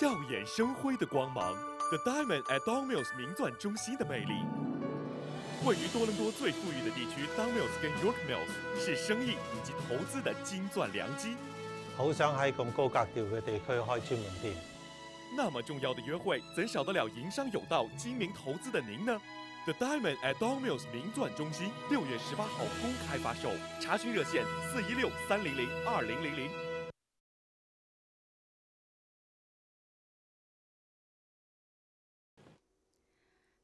耀眼生辉的光芒，The Diamond at Don Mills 名钻中心的魅力。位于多伦多最富裕的地区，Don Mills 跟 York Mills 是生意以及投资的金钻良机。好想喺咁高格调嘅地区开专门店。那么重要的约会，怎少得了营商有道、精明投资的您呢？The Diamond at Don Mills 名钻中心六月十八号公开发售，查询热线四一六三零零二零零零。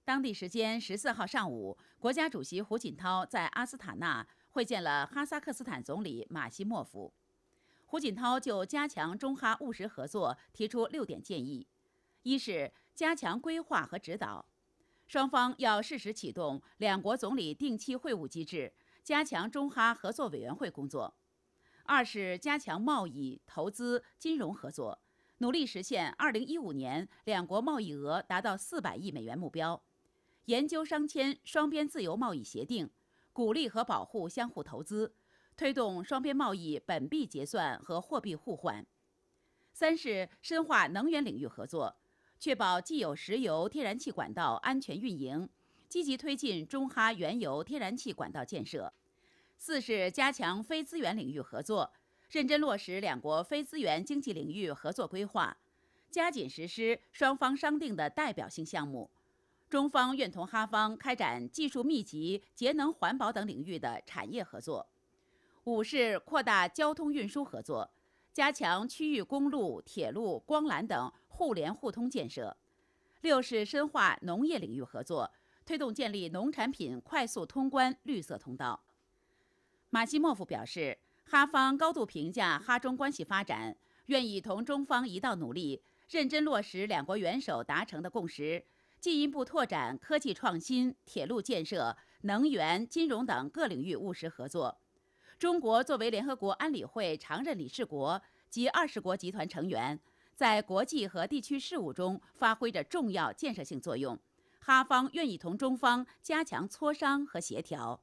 当地时间十四号上午，国家主席胡锦涛在阿斯塔纳会见了哈萨克斯坦总理马西莫夫。胡锦涛就加强中哈务实合作提出六点建议：一是加强规划和指导，双方要适时启动两国总理定期会晤机制，加强中哈合作委员会工作；二是加强贸易、投资、金融合作，努力实现二零一五年两国贸易额达到四百亿美元目标。研究商签双边自由贸易协定，鼓励和保护相互投资，推动双边贸易本币结算和货币互换。三是深化能源领域合作，确保既有石油、天然气管道安全运营，积极推进中哈原油、天然气管道建设。四是加强非资源领域合作，认真落实两国非资源经济领域合作规划，加紧实施双方商定的代表性项目。中方愿同哈方开展技术密集、节能环保等领域的产业合作。五是扩大交通运输合作，加强区域公路、铁路、光缆等互联互通建设。六是深化农业领域合作，推动建立农产品快速通关绿色通道。马西莫夫表示，哈方高度评价哈中关系发展，愿意同中方一道努力，认真落实两国元首达成的共识。进一步拓展科技创新、铁路建设、能源、金融等各领域务实合作。中国作为联合国安理会常任理事国及二十国集团成员，在国际和地区事务中发挥着重要建设性作用。哈方愿意同中方加强磋商和协调。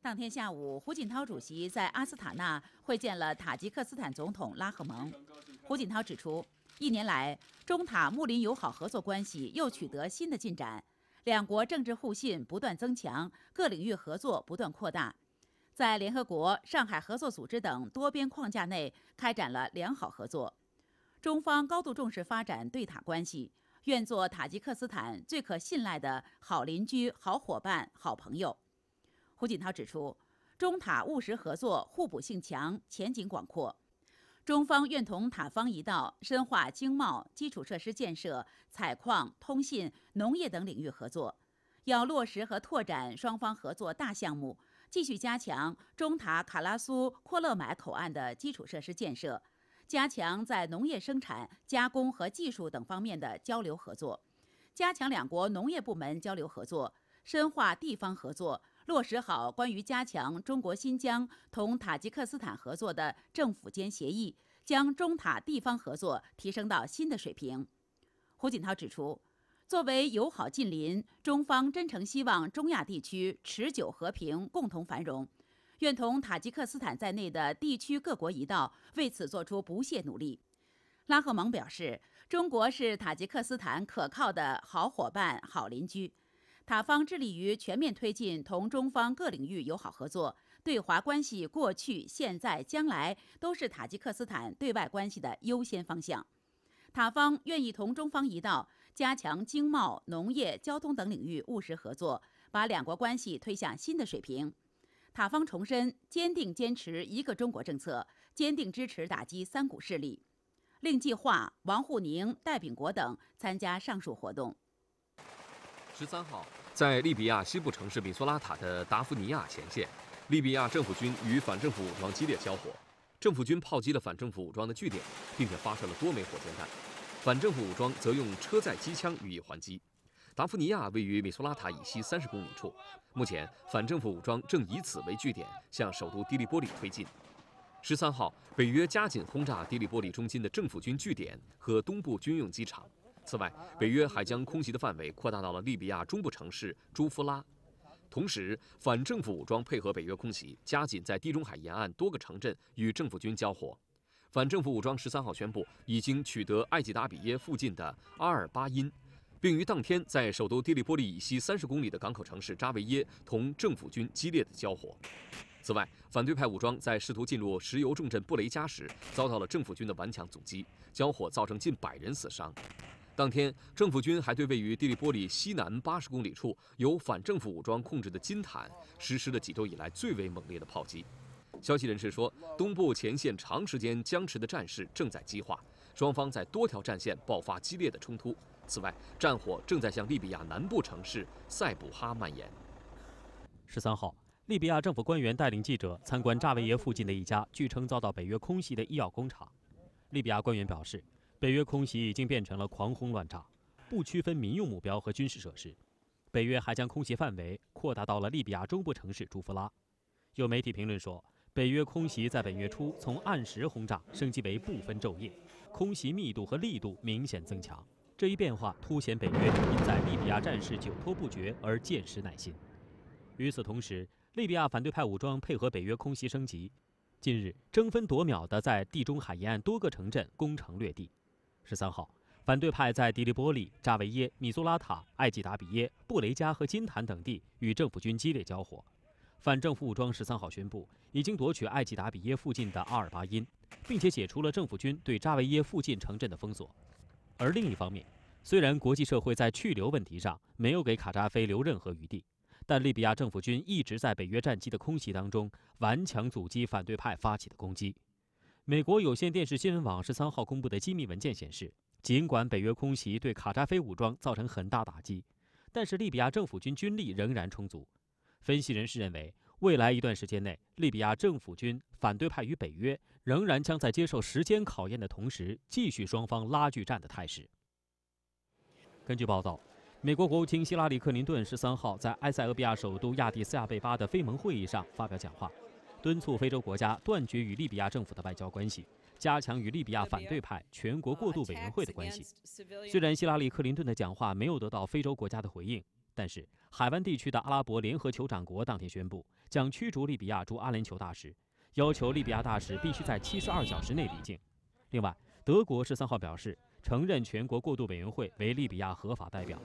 当天下午，胡锦涛主席在阿斯塔纳会见了塔吉克斯坦总统拉赫蒙。胡锦涛指出。一年来，中塔睦邻友好合作关系又取得新的进展，两国政治互信不断增强，各领域合作不断扩大，在联合国、上海合作组织等多边框架内开展了良好合作。中方高度重视发展对塔关系，愿做塔吉克斯坦最可信赖的好邻居、好伙伴、好朋友。胡锦涛指出，中塔务实合作互补性强，前景广阔。中方愿同塔方一道，深化经贸、基础设施建设、采矿、通信、农业等领域合作，要落实和拓展双方合作大项目，继续加强中塔卡拉苏阔勒买口岸的基础设施建设，加强在农业生产、加工和技术等方面的交流合作，加强两国农业部门交流合作，深化地方合作。落实好关于加强中国新疆同塔吉克斯坦合作的政府间协议，将中塔地方合作提升到新的水平。胡锦涛指出，作为友好近邻，中方真诚希望中亚地区持久和平、共同繁荣，愿同塔吉克斯坦在内的地区各国一道为此做出不懈努力。拉赫蒙表示，中国是塔吉克斯坦可靠的好伙伴、好邻居。塔方致力于全面推进同中方各领域友好合作，对华关系过去、现在、将来都是塔吉克斯坦对外关系的优先方向。塔方愿意同中方一道，加强经贸、农业、交通等领域务实合作，把两国关系推向新的水平。塔方重申，坚定坚持一个中国政策，坚定支持打击三股势力。令计划、王沪宁、戴秉国等参加上述活动。十三号，在利比亚西部城市米苏拉塔的达夫尼亚前线，利比亚政府军与反政府武装激烈交火，政府军炮击了反政府武装的据点，并且发射了多枚火箭弹，反政府武装则用车载机枪予以还击。达夫尼亚位于米苏拉塔以西三十公里处，目前反政府武装正以此为据点向首都迪利波里推进。十三号，北约加紧轰炸迪利波里中心的政府军据点和东部军用机场。此外，北约还将空袭的范围扩大到了利比亚中部城市朱夫拉。同时，反政府武装配合北约空袭，加紧在地中海沿岸多个城镇与政府军交火。反政府武装十三号宣布，已经取得埃及达比耶附近的阿尔巴因，并于当天在首都迪利波利以西三十公里的港口城市扎维耶同政府军激烈的交火。此外，反对派武装在试图进入石油重镇布雷加时，遭到了政府军的顽强阻击，交火造成近百人死伤。当天，政府军还对位于迪利波里西南八十公里处由反政府武装控制的金坦实施了几周以来最为猛烈的炮击。消息人士说，东部前线长时间僵持的战事正在激化，双方在多条战线爆发激烈的冲突。此外，战火正在向利比亚南部城市塞卜哈蔓延。十三号。利比亚政府官员带领记者参观扎维耶附近的一家据称遭到北约空袭的医药工厂。利比亚官员表示，北约空袭已经变成了狂轰乱炸，不区分民用目标和军事设施。北约还将空袭范围扩大到了利比亚中部城市朱夫拉。有媒体评论说，北约空袭在本月初从按时轰炸升级为不分昼夜，空袭密度和力度明显增强。这一变化凸显北约因在利比亚战事久拖不决而见识耐心。与此同时，利比亚反对派武装配合北约空袭升级，近日争分夺秒地在地中海沿岸多个城镇攻城略地。十三号，反对派在迪利波利、扎维耶、米苏拉塔、艾吉达比耶、布雷加和金坦等地与政府军激烈交火。反政府武装十三号宣布，已经夺取艾吉达比耶附近的阿尔巴因，并且解除了政府军对扎维耶附近城镇的封锁。而另一方面，虽然国际社会在去留问题上没有给卡扎菲留任何余地。但利比亚政府军一直在北约战机的空袭当中顽强阻击反对派发起的攻击。美国有线电视新闻网十三号公布的机密文件显示，尽管北约空袭对卡扎菲武装造成很大打击，但是利比亚政府军军力仍然充足。分析人士认为，未来一段时间内，利比亚政府军、反对派与北约仍然将在接受时间考验的同时，继续双方拉锯战的态势。根据报道。美国国务卿希拉里·克林顿十三号在埃塞俄比亚首都亚的斯亚贝巴的非盟会议上发表讲话，敦促非洲国家断绝与利比亚政府的外交关系，加强与利比亚反对派全国过渡委员会的关系。虽然希拉里·克林顿的讲话没有得到非洲国家的回应，但是海湾地区的阿拉伯联合酋长国当天宣布将驱逐利比亚驻阿联酋大使，要求利比亚大使必须在七十二小时内离境。另外，德国十三号表示。承认全国过渡委员会为利比亚合法代表，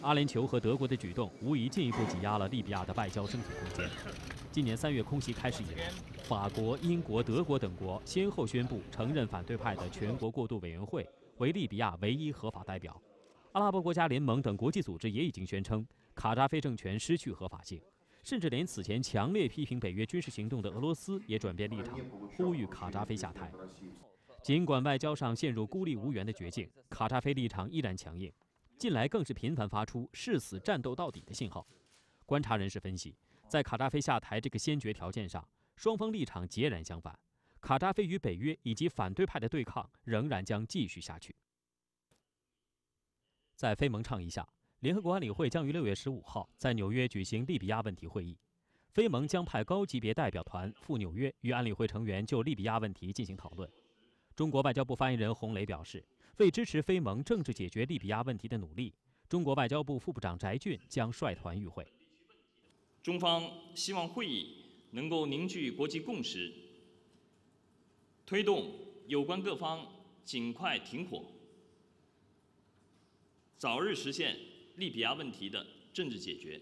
阿联酋和德国的举动无疑进一步挤压了利比亚的外交生存空间。今年三月空袭开始以来，法国、英国、德国等国先后宣布承认反对派的全国过渡委员会为利比亚唯一合法代表。阿拉伯国家联盟等国际组织也已经宣称卡扎菲政权失去合法性，甚至连此前强烈批评北约军事行动的俄罗斯也转变立场，呼吁卡扎菲下台。尽管外交上陷入孤立无援的绝境，卡扎菲立场依然强硬，近来更是频繁发出誓死战斗到底的信号。观察人士分析，在卡扎菲下台这个先决条件上，双方立场截然相反。卡扎菲与北约以及反对派的对抗仍然将继续下去。在非盟倡议下，联合国安理会将于六月十五号在纽约举行利比亚问题会议，非盟将派高级别代表团赴纽约与安理会成员就利比亚问题进行讨论。中国外交部发言人洪磊表示，为支持非盟政治解决利比亚问题的努力，中国外交部副部长翟俊将率团与会。中方希望会议能够凝聚国际共识，推动有关各方尽快停火，早日实现利比亚问题的政治解决。